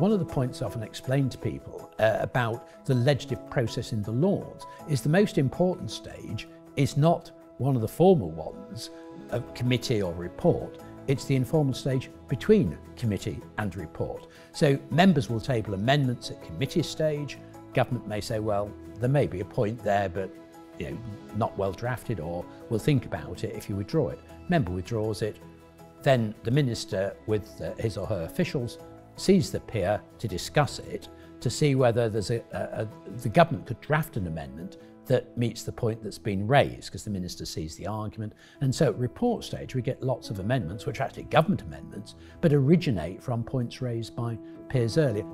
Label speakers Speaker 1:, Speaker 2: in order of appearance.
Speaker 1: of the points often explain to people uh, about the legislative process in the Lords is the most important stage is not one of the formal ones, a committee or report, it's the informal stage between committee and report. So members will table amendments at committee stage. Government may say, well, there may be a point there, but you know, not well drafted, or we'll think about it if you withdraw it. Member withdraws it, then the minister with uh, his or her officials sees the peer to discuss it, to see whether there's a, a, a, the government could draft an amendment that meets the point that's been raised because the minister sees the argument. And so at report stage, we get lots of amendments, which are actually government amendments, but originate from points raised by peers earlier.